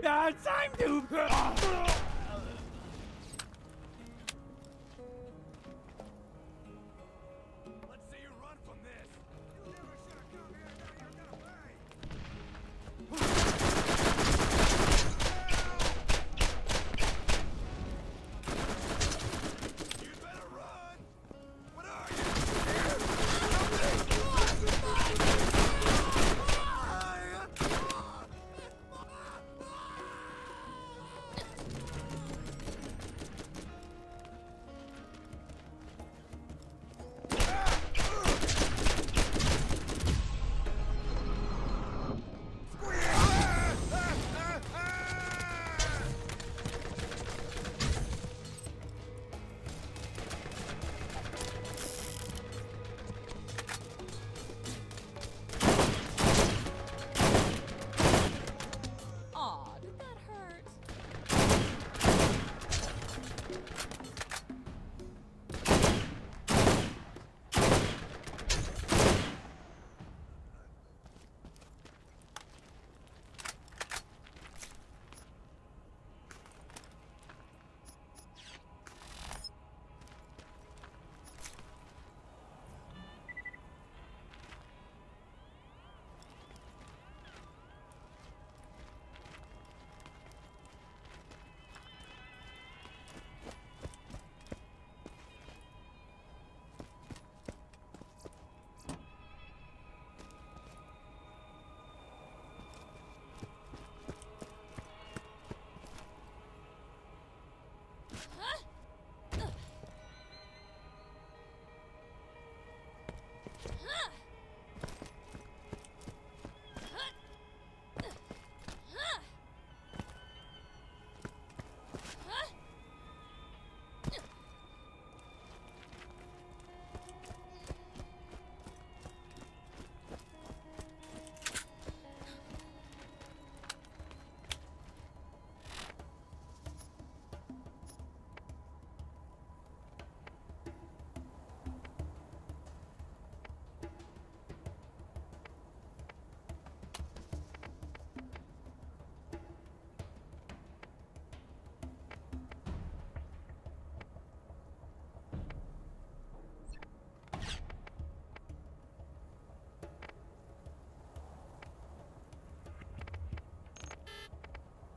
time to.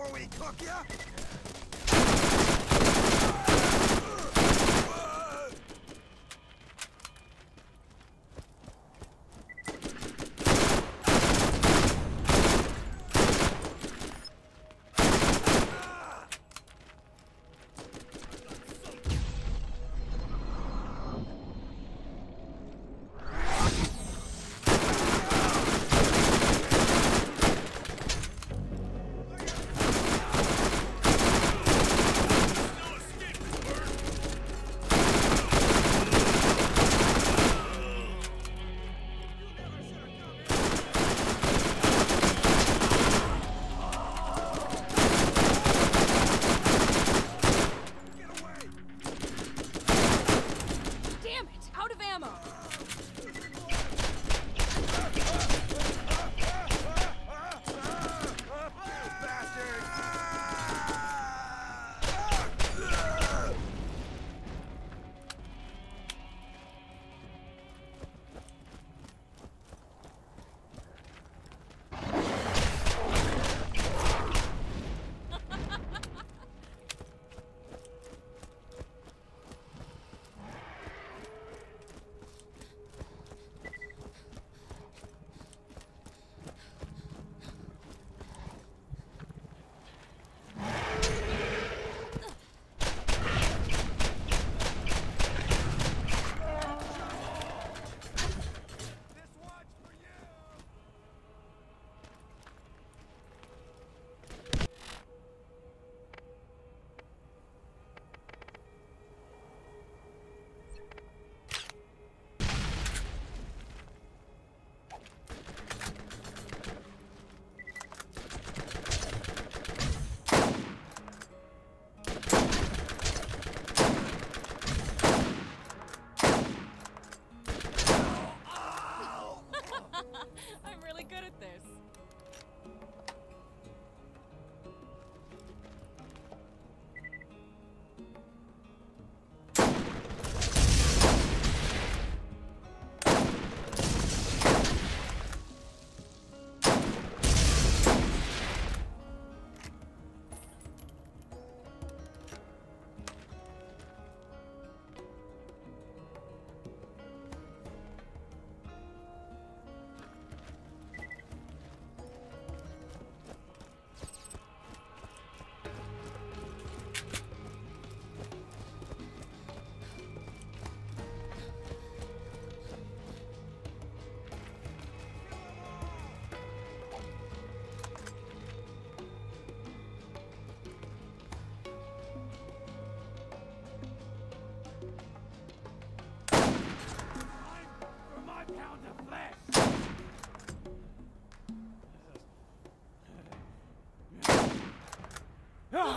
before we cook ya? Ah!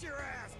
Your ass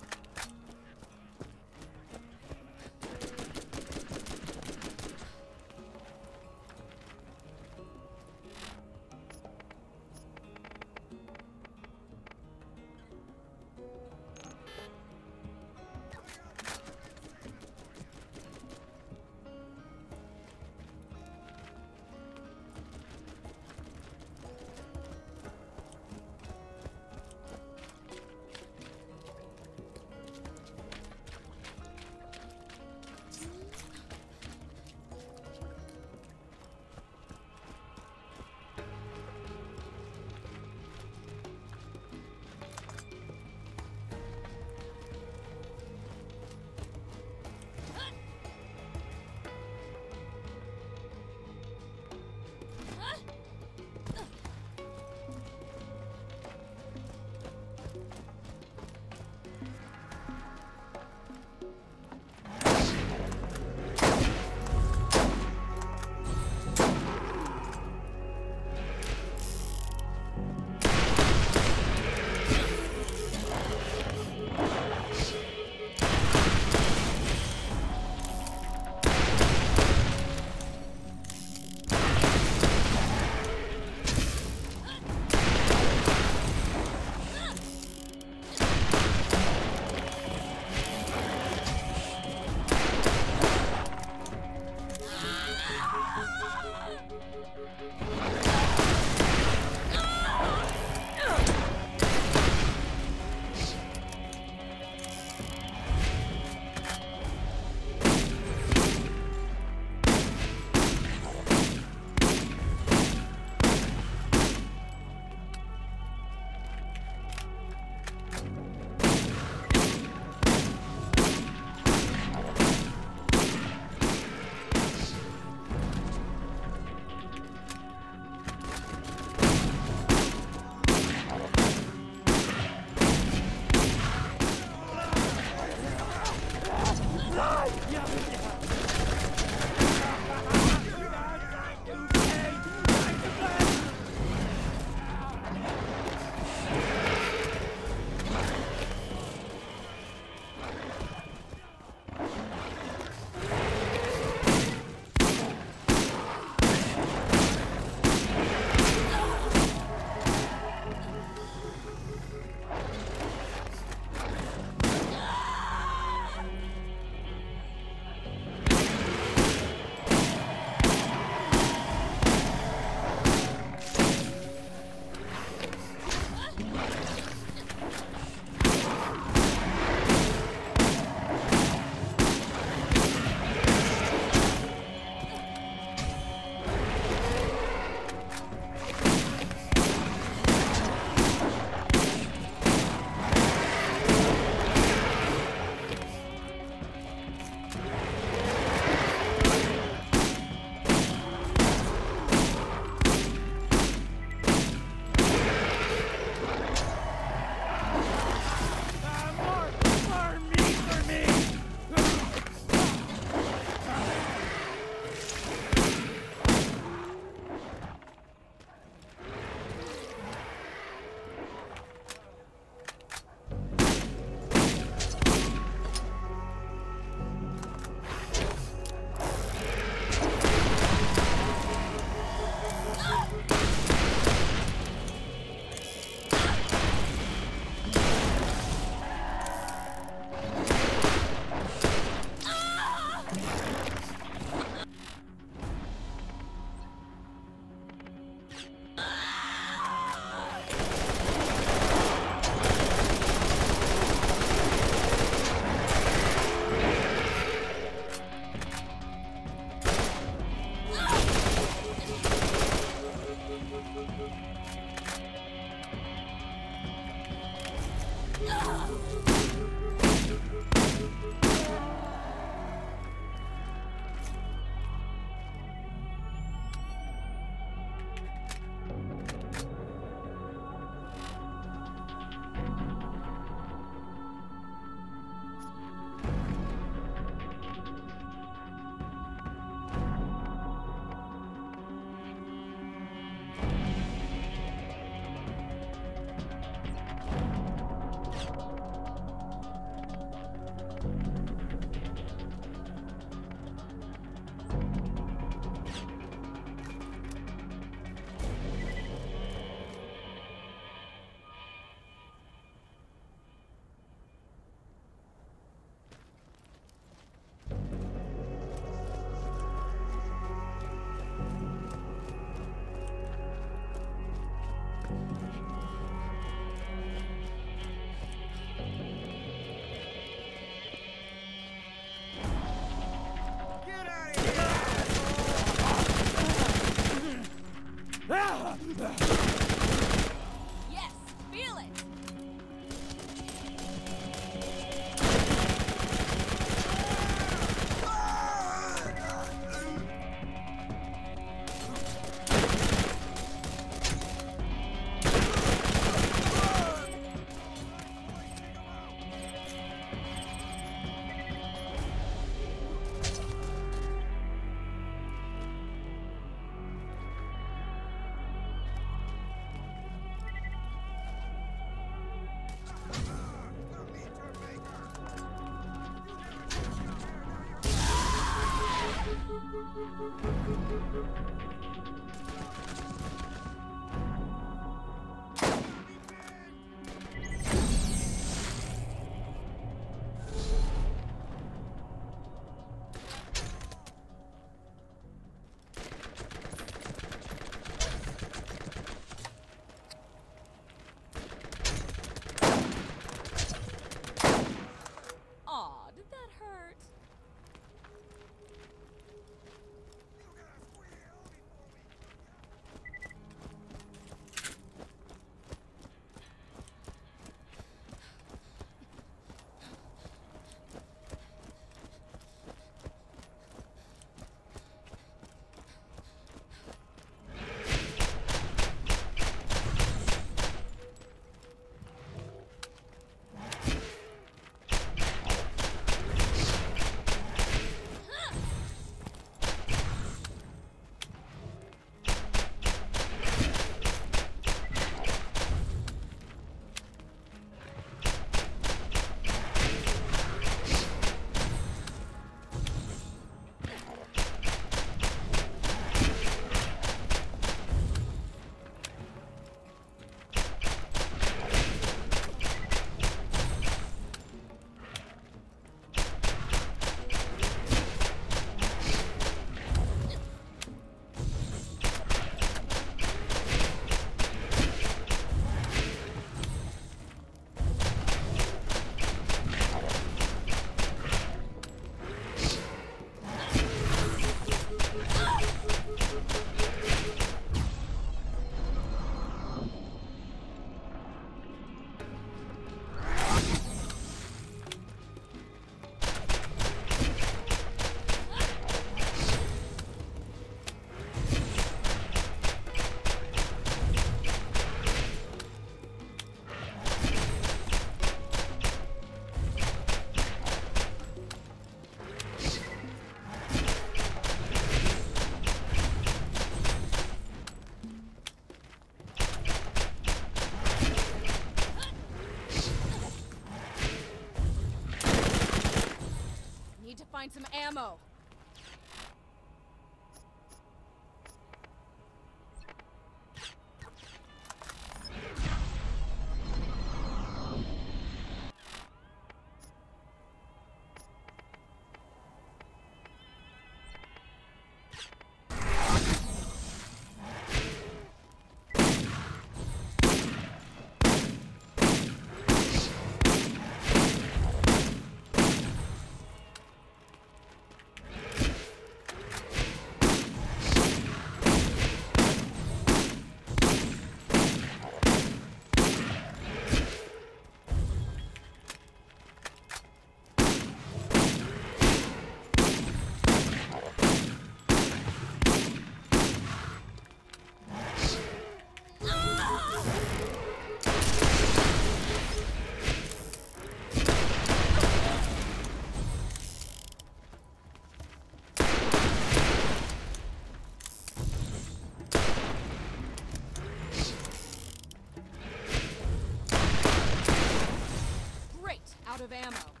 of ammo.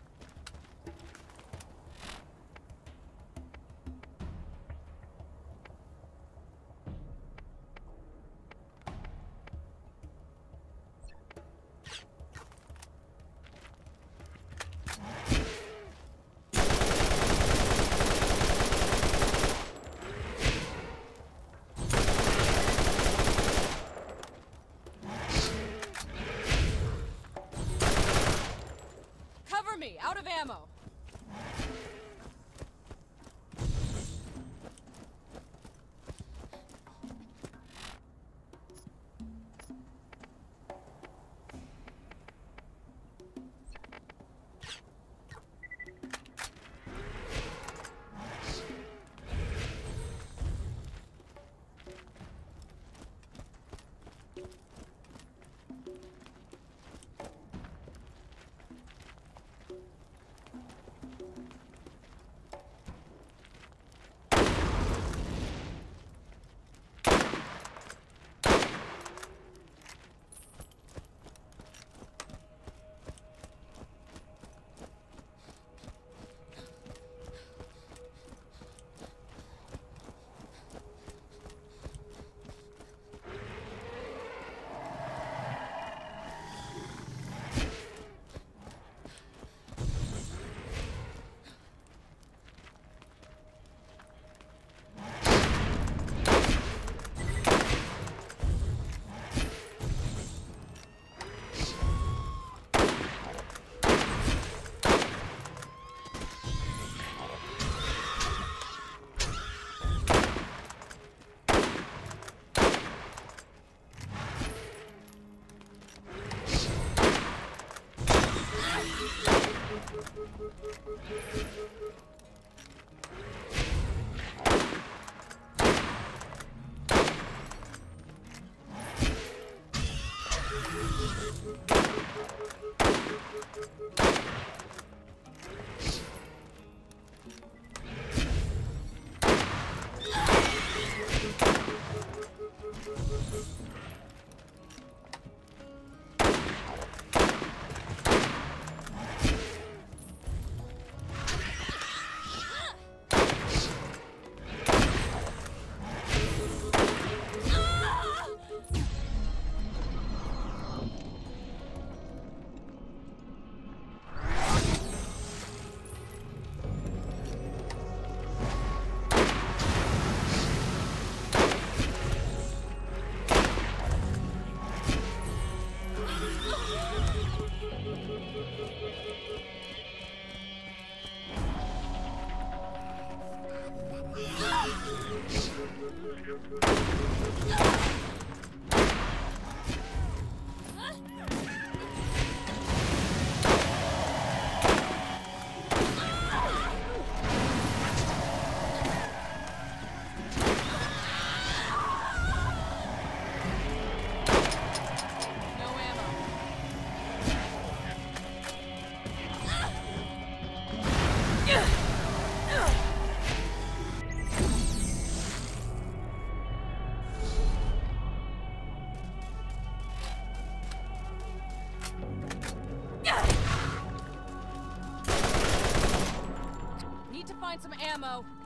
Ammo.